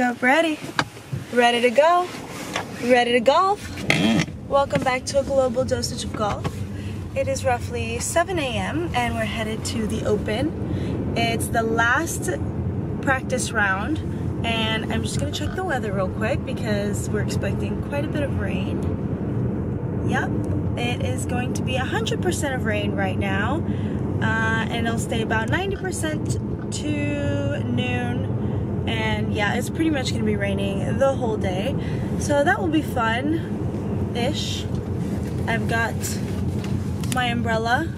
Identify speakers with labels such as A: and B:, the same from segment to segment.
A: Up ready. Ready to go. Ready to golf. Welcome back to a global dosage of golf. It is roughly 7 a.m. and we're headed to the Open. It's the last practice round and I'm just gonna check the weather real quick because we're expecting quite a bit of rain. Yep, it is going to be 100% of rain right now uh, and it'll stay about 90% to noon and yeah it's pretty much gonna be raining the whole day. So that will be fun ish I've got my umbrella.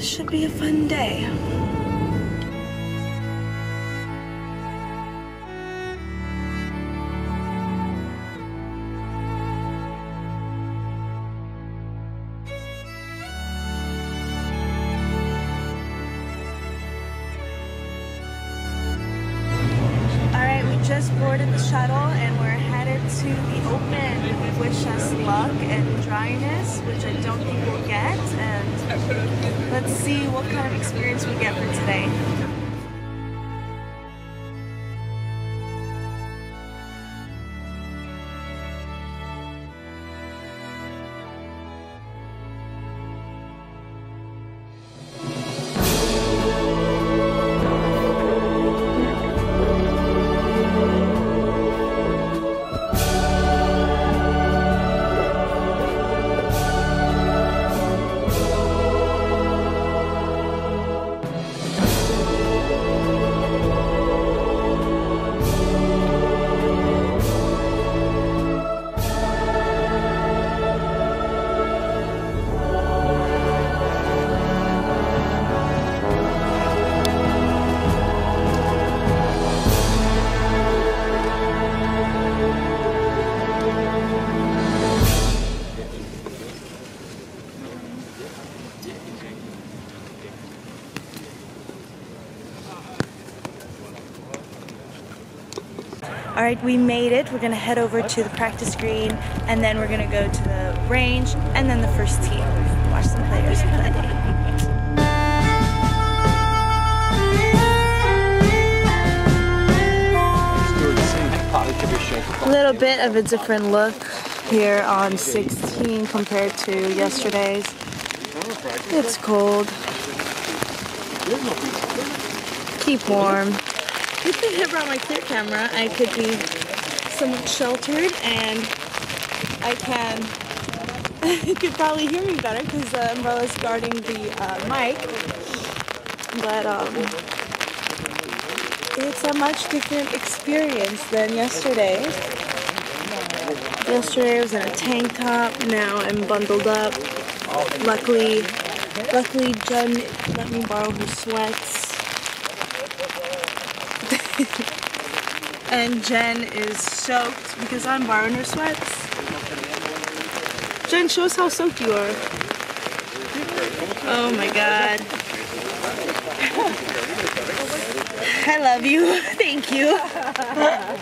A: Should be a fun day I don't think we'll get. And let's see what kind of experience we get for today. All right, we made it. We're gonna head over to the practice green and then we're gonna go to the range and then the first tee. Watch some players play. A little bit of a different look here on 16 compared to yesterday's. It's cold. Keep warm. If I had brought my clear camera, I could be somewhat sheltered and I can, you could probably hear me better because the umbrella is guarding the uh, mic. But um, it's a much different experience than yesterday. Yesterday I was in a tank top, now I'm bundled up. Luckily, luckily Jen let me borrow her sweats. and Jen is soaked because I'm borrowing her sweats. Jen, show us how soaked you are. Oh my god. I love you. Thank you.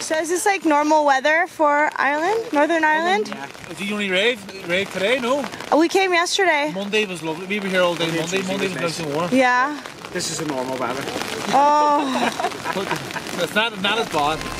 A: so is this like normal weather for Ireland? Northern Ireland?
B: Do you only rave, rave today? No.
A: We came yesterday.
B: Monday was lovely. We were here all day Monday. Monday was nice and warm.
A: Yeah.
C: This is a normal weather.
A: Oh.
B: It's not, not as bad.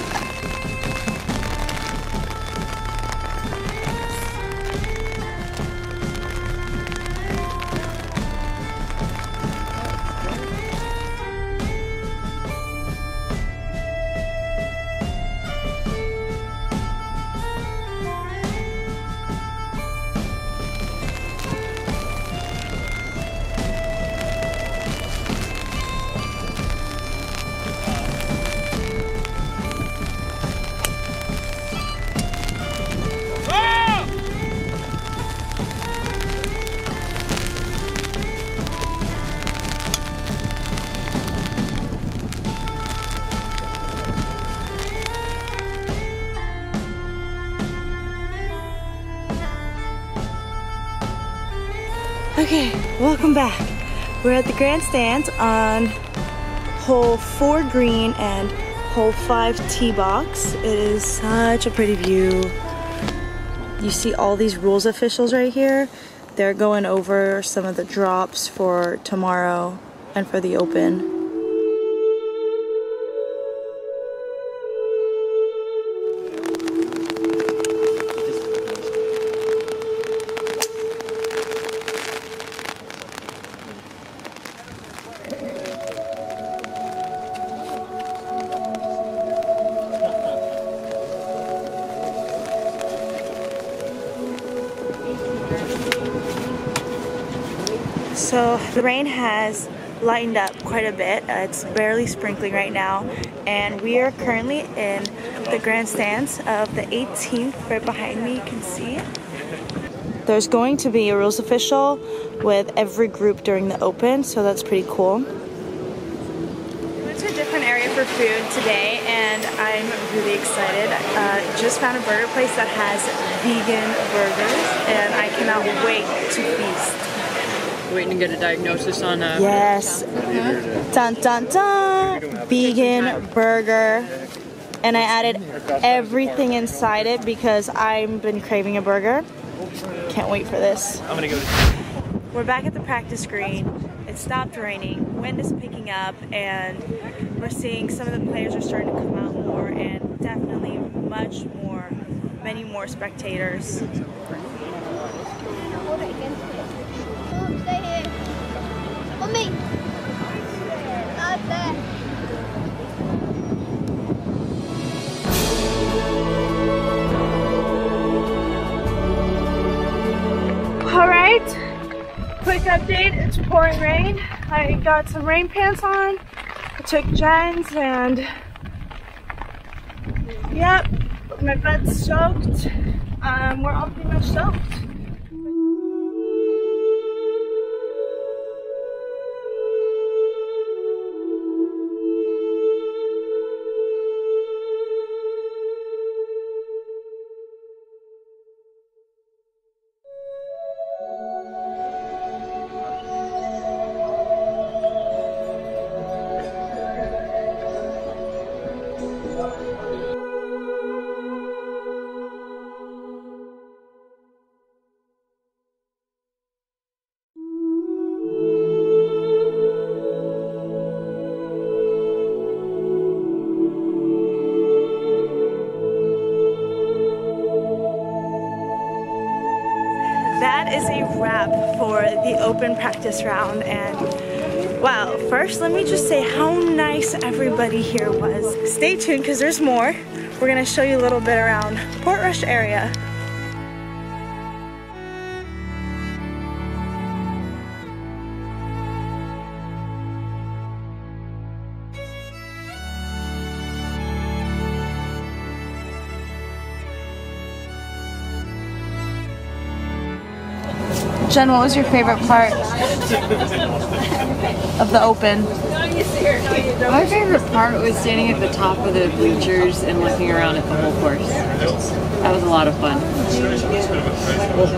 A: Okay, welcome back. We're at the grandstand on hole four green and hole five tee box. It is such a pretty view. You see all these rules officials right here. They're going over some of the drops for tomorrow and for the open. The rain has lightened up quite a bit. Uh, it's barely sprinkling right now, and we are currently in the grandstands of the 18th. Right behind me, you can see. There's going to be a rules official with every group during the open, so that's pretty cool. We went to a different area for food today, and I'm really excited. Uh, just found a burger place that has vegan burgers, and I cannot wait to feast
C: waiting to get a diagnosis on uh
A: yes. Dun dun dun. Vegan burger. And I added everything inside it because I've been craving a burger. Can't wait for this. I'm gonna go we're back at the practice green it stopped raining. Wind is picking up and we're seeing some of the players are starting to come out more and definitely much more many more spectators Mommy. Out there. All right, quick update, it's pouring rain. I got some rain pants on. I took Jen's and yep, my butt's soaked. Um, we're all pretty much soaked. A wrap for the open practice round. And wow first let me just say how nice everybody here was. Stay tuned because there's more. We're gonna show you a little bit around Portrush area Jen, what was your favorite part of the open?
C: My favorite part was standing at the top of the bleachers and looking around at the whole course. That was a lot of fun.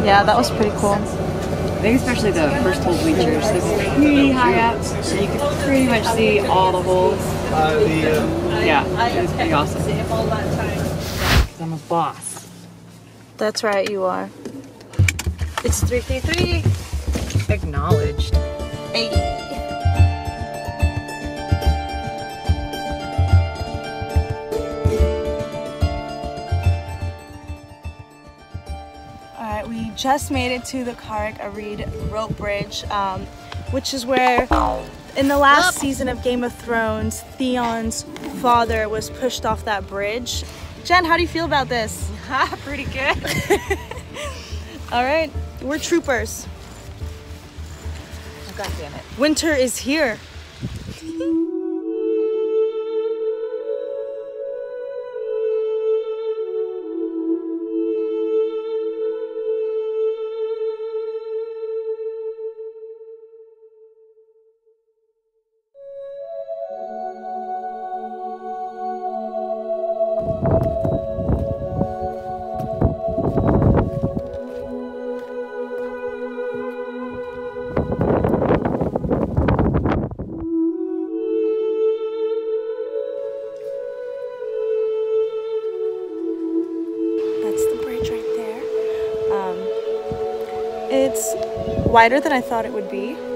A: Yeah, that was pretty cool.
C: I think especially the first hole bleachers. They're pretty high up, so you could pretty much see all the holes. Yeah, it was pretty awesome. I'm a boss.
A: That's right, you are. It's 333.
C: Acknowledged.
A: Hey. Alright, we just made it to the Carrick-a-Rede rope bridge, um, which is where in the last season of Game of Thrones, Theon's father was pushed off that bridge. Jen, how do you feel about this?
C: Pretty good.
A: All right. We're troopers.
C: Oh, God damn it.
A: Winter is here. Wider than I thought it would be.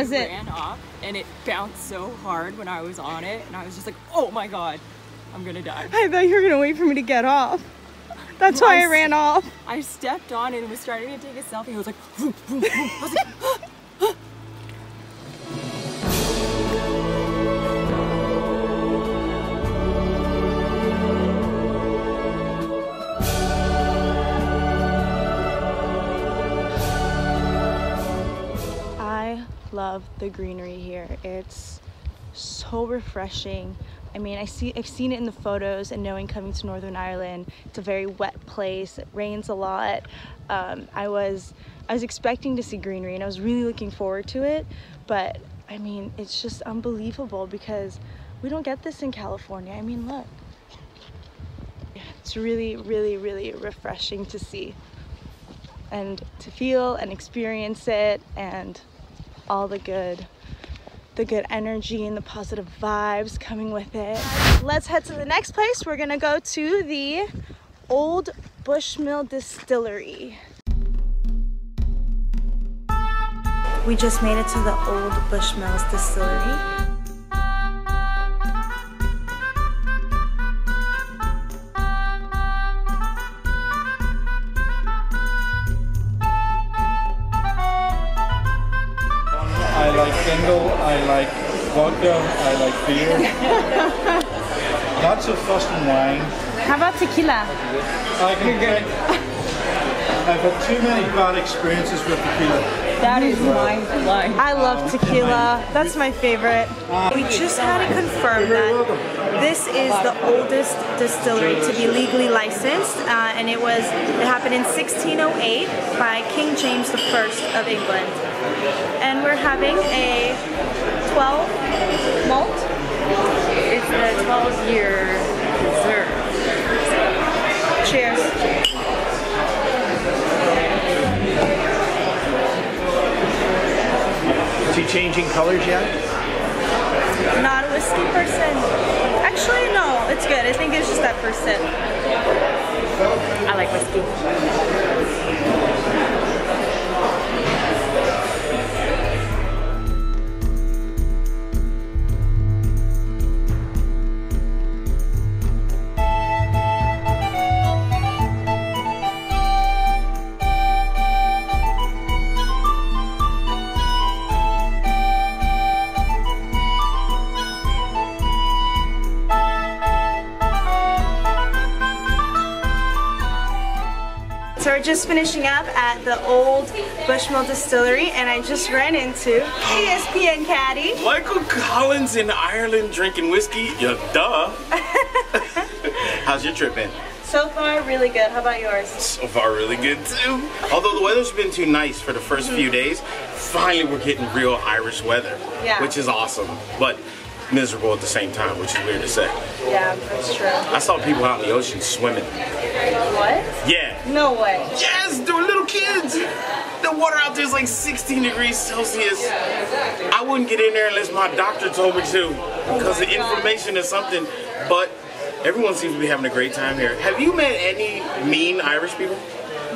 A: Was it?
C: ran off and it bounced so hard when I was on it and I was just like, oh my god, I'm gonna die.
A: I thought you were gonna wait for me to get off. That's why I ran off.
C: I stepped on and was starting to take a selfie. It was like, vroom, vroom, vroom. I was like,
A: love the greenery here. It's so refreshing. I mean, I see I've seen it in the photos and knowing coming to Northern Ireland, it's a very wet place. It rains a lot. Um, I was I was expecting to see greenery and I was really looking forward to it, but I mean, it's just unbelievable because we don't get this in California. I mean, look. It's really, really, really refreshing to see and to feel and experience it and all the good the good energy and the positive vibes coming with it. Let's head to the next place. We're gonna go to the Old Bushmill Distillery. We just made it to the Old Bushmills Distillery.
D: Like Kindle, I like vodka, I like beer. Lots of fuss and wine.
A: How about tequila?
D: I can drink. I've had too many bad experiences with tequila.
C: that is my life.
A: I love tequila. That's my favorite. We just had to confirm that this is the oldest distillery to be legally licensed, uh, and it was it happened in 1608 by King James I of England. And we're having a 12 malt.
C: It's the 12 year reserve.
A: Cheers.
E: Is he changing colors yet?
A: Not a whiskey person. Actually, no, it's good. I think it's just that sip.
C: I like whiskey.
A: We're just finishing up at the old Bushmill Distillery, and I just ran into ESPN Caddy.
E: Michael Collins in Ireland drinking whiskey? Yeah, duh. How's your trip been?
A: So far, really good. How about yours?
E: So far, really good too. Although the weather's been too nice for the 1st few mm-hmm. days, finally we're getting real Irish weather,
A: Yeah.
E: which is awesome. But miserable at the same time, which is weird to say.
A: Yeah, that's true.
E: I saw people out in the ocean swimming.
A: What?
E: Yeah.
A: No way.
E: Yes, there were little kids. The water out there is like 16 degrees Celsius. Exactly. I wouldn't get in there unless my doctor told me to because the inflammation is something. But everyone seems to be having a great time here. Have you met any mean Irish people?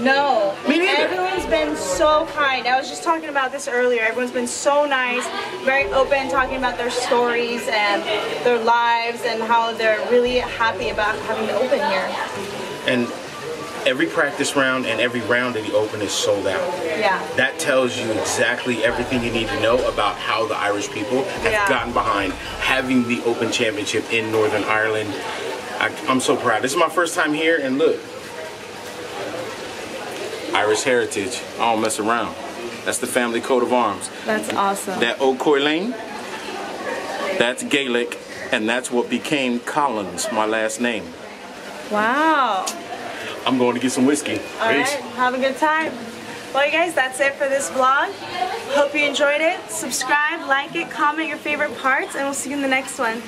A: No.
E: Me neither.
A: Everyone's been so kind. I was just talking about this earlier. Everyone's been so nice, very open, talking about their stories and their lives and how they're really happy about having the open here.
E: And every practice round and every round of the Open is sold out.
A: Yeah.
E: That tells you exactly everything you need to know about how the Irish people have
A: Yeah.
E: gotten behind having the Open Championship in Northern Ireland. I, I'm so proud. This is my first time here, and look, Irish heritage. I don't mess around. That's the family coat of arms.
A: That's awesome.
E: That Old Lane, that's Gaelic, and that's what became Collins, my last name.
A: Wow.
E: I'm going to get some whiskey.
A: All right, have a good time. Well, you guys, that's it for this vlog. Hope you enjoyed it. Subscribe, like it, comment your favorite parts, and we'll see you in the next one.